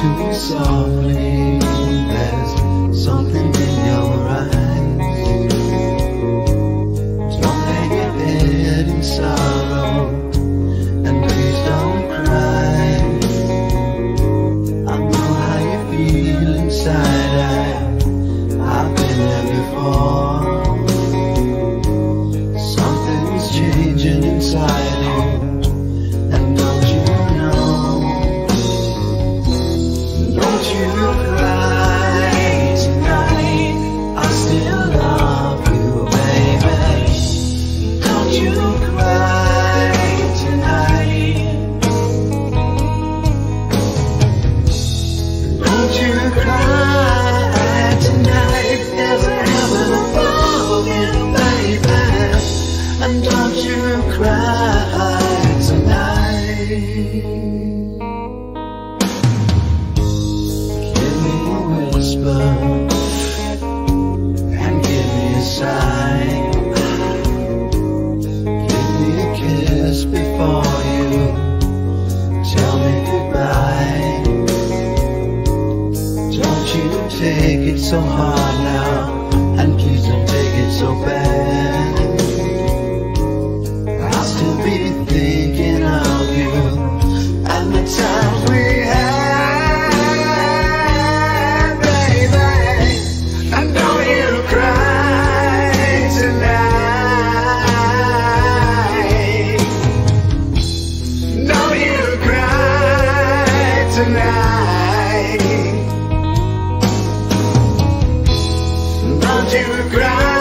too softly. There's something. so hard now And please don't take it so bad. I'll still be thinking of you And the times we had Baby. I know you cried tonight. Know you cried tonight. to the ground.